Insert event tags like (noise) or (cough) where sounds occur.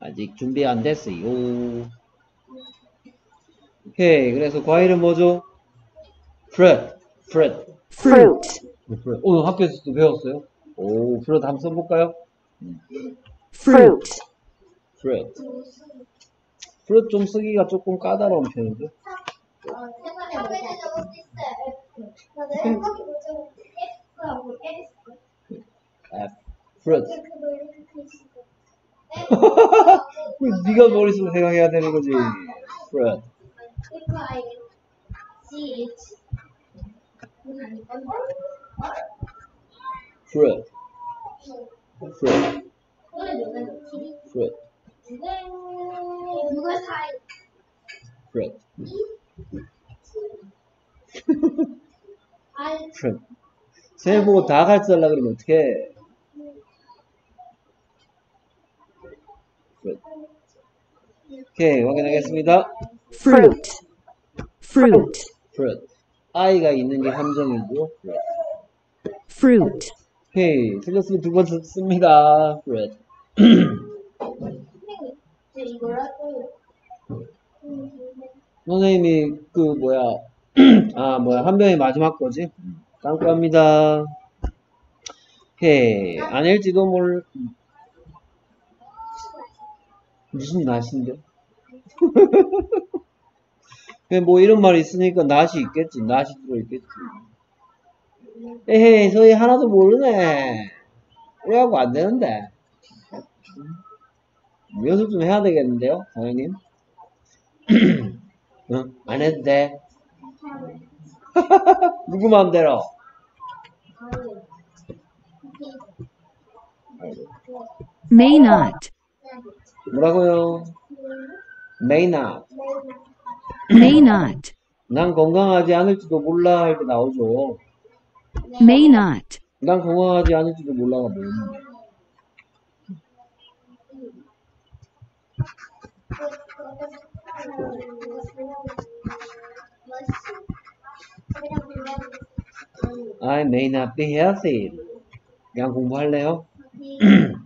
아직 준비 안 됐어요. 오케이. 그래서 과일은 뭐죠? fruit, fruit, fruit, fruit. 오늘 학교에서도 배웠어요. 오, fruit 한번 써볼까요? fruit, fruit. fruit 좀 쓰기가 조금 까다로운 편이죠. fruit. (laughs) 네가 머릿속으로 생각해야 되는 거지. fruit. F I G H. fruit. fruit. 그거는 누가 사이? fruit. I fruit. 쌤 보고 다 같이 하려 그러면 어떡해. 오케이, 확인하겠습니다. fruit, fruit, fruit. i가 있는 게 함정이고, fruit. fruit, 오케이, 틀렸으면 두 번 씁니다. fruit. 선생님. 선생님이 그 뭐야 (clears throat) 아 뭐야 한 병이 마지막 거지 깜깜합니다 오케이 아닐지도 몰 무슨 낫인데 (laughs) 뭐 이런 말 있으니까 낫이 있겠지 낫이 들어있겠지 에헤이 저희 하나도 모르네 그래갖고 안 되는데 연습 좀 해야 되겠는데요 선생님 (clears throat) 응? 안 해도 돼. (laughs) 누구 마음대로. may not, 뭐라고요? May not. may not, 난 건강하지 않을지도 몰라 할 때 나오죠. may not, 난 건강하지 않을지도 몰라가 뭐니? I may not be healthy. 그냥 공부할래요? (clears throat) (clears throat)